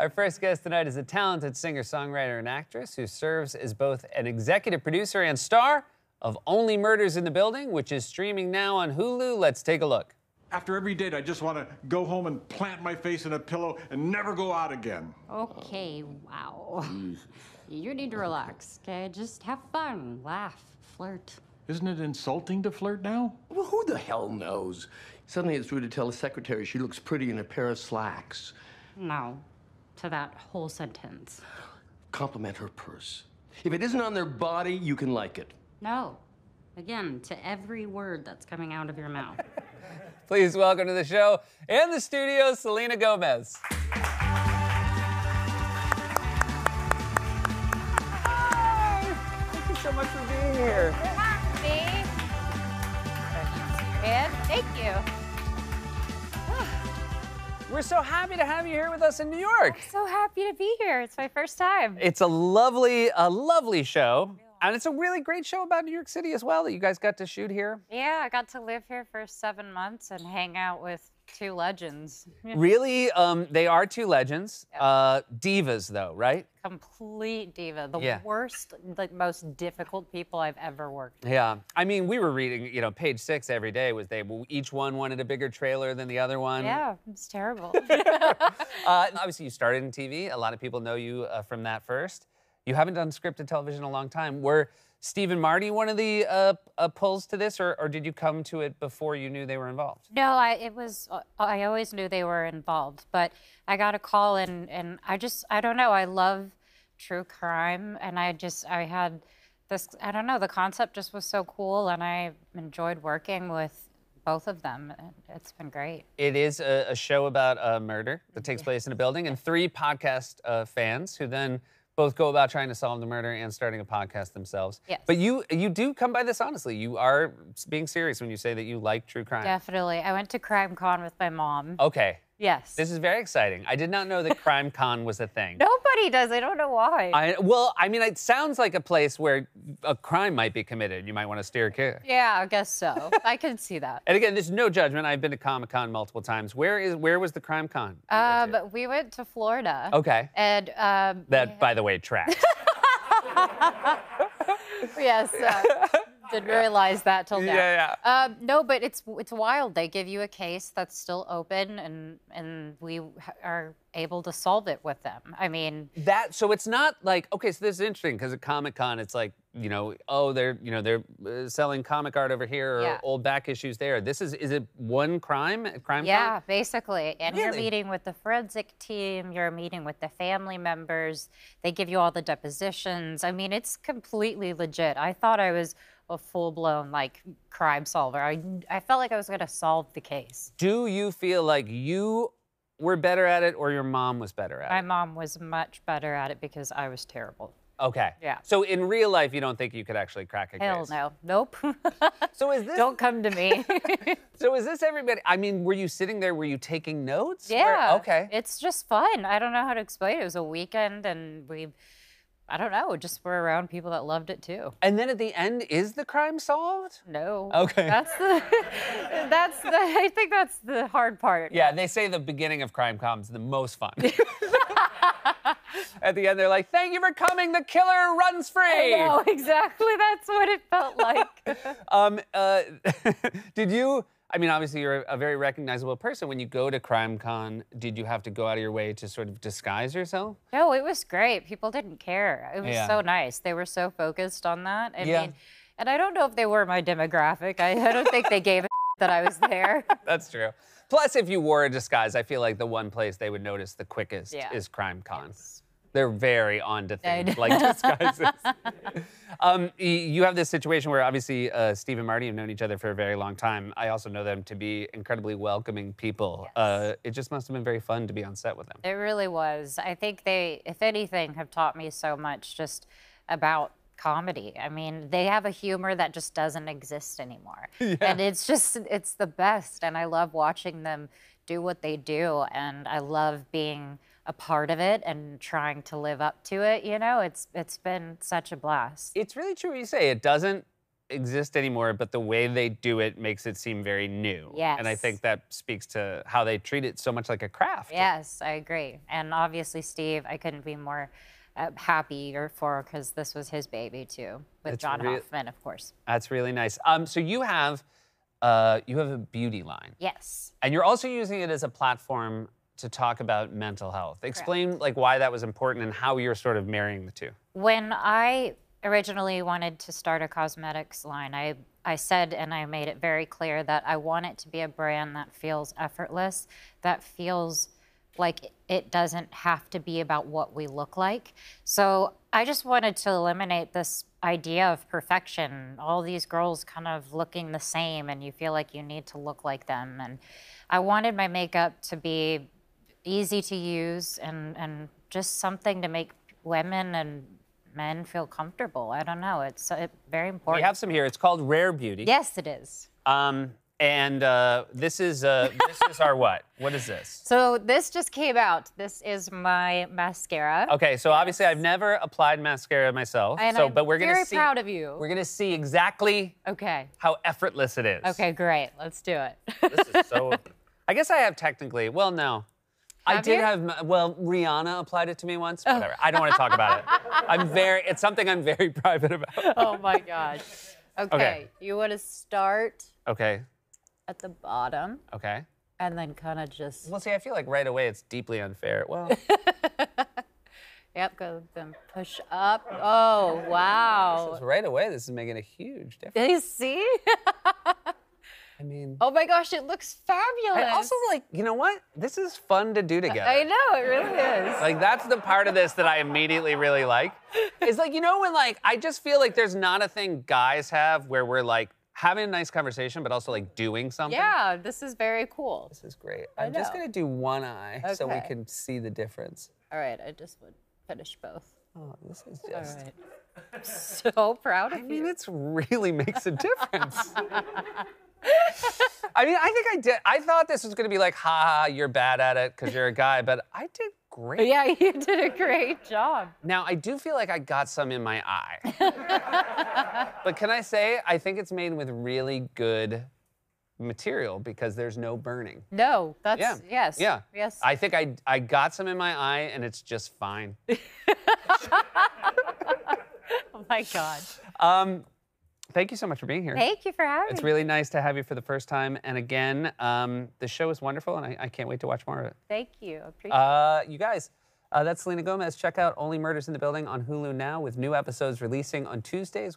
Our first guest tonight is a talented singer, songwriter, and actress who serves as both an executive producer and star of Only Murders in the Building, which is streaming now on Hulu. Let's take a look. After every date, I just want to go home and plant my face in a pillow and never go out again. Okay, wow. You need to relax, okay? Just have fun, laugh, flirt. Isn't it insulting to flirt now? Well, who the hell knows? Suddenly it's rude to tell the secretary she looks pretty in a pair of slacks. No, to that whole sentence. Compliment her purse. If it isn't on their body, you can like it. No. Again, to every word that's coming out of your mouth. Please welcome to the show and the studio, Selena Gomez. Hi! Thank you so much for being here. Me? Ed, thank you. We're so happy to have you here with us in New York. So happy to be here. It's my first time. It's a lovely, a lovely show. And it's a really great show about New York City as well that you guys got to shoot here. Yeah, I got to live here for seven months and hang out with two legends. Really, um, they are two legends. Uh, divas, though, right? Complete diva. The Yeah. worst, like most difficult people I've ever worked with. Yeah. I mean, we were reading, you know, page six every day was they each one wanted a bigger trailer than the other one. Yeah, it's terrible. Uh, obviously, you started in TV. A lot of people know you uh, from that first. You haven't done scripted television in a long time. Were Steve and Marty one of the uh, uh, pulls to this, or, or did you come to it before you knew they were involved? No, I it was uh, I always knew they were involved, but I got a call and and I just I don't know, I love true crime and I just I had this I don't know, the concept just was so cool and I enjoyed working with both of them. It's been great. It is a, a show about a murder that takes place in a building, and three podcast uh, fans who then both go about trying to solve the murder and starting a podcast themselves. Yes. But you you do come by this honestly. You are being serious when you say that you like true crime. Definitely. I went to Crime Con with my mom. Okay. Yes. This is very exciting. I did not know that Crime Con was a thing. Nobody does. I don't know why. I, well, I mean, it sounds like a place where a crime might be committed. You might want to steer clear. yeah, I guess so. I can see that. And again, there's no judgment. I've been to Comic Con multiple times. Where is where was the Crime Con? went? Um, we went to Florida. okay. And um, That, by the way, tracks. yes, uh, didn't realize that till now. Yeah, Um, no, but it's it's wild. They give you a case that's still open, and and we are able to solve it with them. I mean, that so it's not like okay. So this is interesting because at Comic Con, it's like you know, oh, they're you know they're uh, selling comic art over here or Yeah. old back issues there. This is is it one crime? Crime yeah, Con? basically. And you're meeting with the forensic team. You're meeting with the family members. They give you all the depositions. I mean, it's completely legit. I thought I was a full blown like crime solver. I I felt like I was going to solve the case. Do you feel like you were better at it or your mom was better at My it? My mom was much better at it because I was terrible. Okay. Yeah. So in real life, you don't think you could actually crack a Hell case? no. Nope. So is this? Don't come to me. So is this everybody? I mean, were you sitting there? Were you taking notes? Yeah. okay. It's just fun. I don't know how to explain it. It was a weekend and we, I don't know, just were around people that loved it too. and then at the end, is the crime solved? No. Okay. That's the, that's the, I think that's the hard part. Yeah, they say the beginning of Crime Con's the most fun. At the end, they're like, "Thank you for coming. The killer runs free." No, exactly. That's what it felt like. Um, uh, did you? I mean, obviously, you're a very recognizable person. When you go to Crime Con, did you have to go out of your way to sort of disguise yourself? No, it was great. People didn't care. It was Yeah. so nice. They were so focused on that. I Yeah. mean, and I don't know if they were my demographic. I, I don't think they gave a that I was there. That's true. Plus, if you wore a disguise, I feel like the one place they would notice the quickest Yeah. is Crime Con. They're very on to things like disguises. um, you have this situation where obviously uh, Steve and Marty have known each other for a very long time. I also know them to be incredibly welcoming people. Uh, it just must have been very fun to be on set with them. It really was. I think they, if anything, have taught me so much just about comedy. I mean, they have a humor that just doesn't exist anymore. And it's just, it's the best. And I love watching them do what they do. And I love being a part of it and trying to live up to it. You know, it's it's been such a blast. It's really true what you say. It doesn't exist anymore, but the way they do it makes it seem very new. Yes. And I think that speaks to how they treat it so much like a craft. Yes, I agree. And obviously, Steve, I couldn't be more uh, happy or for because this was his baby too, with It's John Hoffman, of course. That's really nice. Um, so you have uh, you have a beauty line. Yes. And you're also using it as a platform to talk about mental health. Explain like why that was important and how you're sort of marrying the two. When I originally wanted to start a cosmetics line, I I said and I made it very clear that I want it to be a brand that feels effortless, that feels like it doesn't have to be about what we look like. So I just wanted to eliminate this idea of perfection. All these girls kind of looking the same, and you feel like you need to look like them. And I wanted my makeup to be easy to use and, and just something to make women and men feel comfortable. I don't know. It's uh, very important. We have some here. It's called Rare Beauty. yes, it is. Um, and uh, this is uh, this is our what? What is this? So this just came out. This is my mascara. Okay, so obviously I've never applied mascara myself. And so, I'm but we're gonna very see. proud of you. We're gonna see exactly Okay. how effortless it is. Okay, great. Let's do it. This is so. I guess I have technically. Well, no. I did you? Oh. have. Well, Rihanna applied it to me once. Oh. Whatever. I don't want to talk about it. I'm very. It's something I'm very private about. oh my gosh. Okay. You want to start Okay. at the bottom Okay. and then kind of just. Well, see, I feel like right away it's deeply unfair. Well, Yep, go then push up. Oh, wow. right away this is making a huge difference. You see? I mean, Oh my gosh, it looks fabulous. I also like. You know what? This is fun to do together. I know, it really is. Like that's the part of this that I immediately really like. It's like you know when like I just feel like there's not a thing guys have where we're like having a nice conversation but also like doing something. Yeah, this is very cool. This is great. I'm just know. gonna do one eye so we can see the difference. All right, I just would finish both. Oh, this is just. right. I'm so proud of I mean, you. it's really makes a difference. I mean, I think I did. I thought this was gonna be like, ha, ha you're bad at it because you're a guy, but I did great. Yeah, you did a great job. Now, I do feel like I got some in my eye. but can I say, I think it's made with really good material because there's no burning. No, that's Yeah. yes. Yeah. Yes. I think I, I got some in my eye and it's just fine. oh my god. Um, thank you so much for being here. Thank you for having It's me. It's really nice to have you for the first time. And again, um, the show is wonderful and I, I can't wait to watch more of it. Thank you. Appreciate Uh, you guys, uh, that's Selena Gomez. Check out Only Murders in the Building on Hulu now with new episodes releasing on Tuesdays.